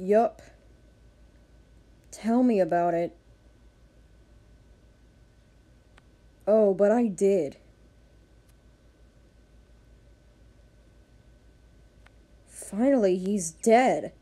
Yup. Tell me about it. Oh, but I did. Finally, he's dead.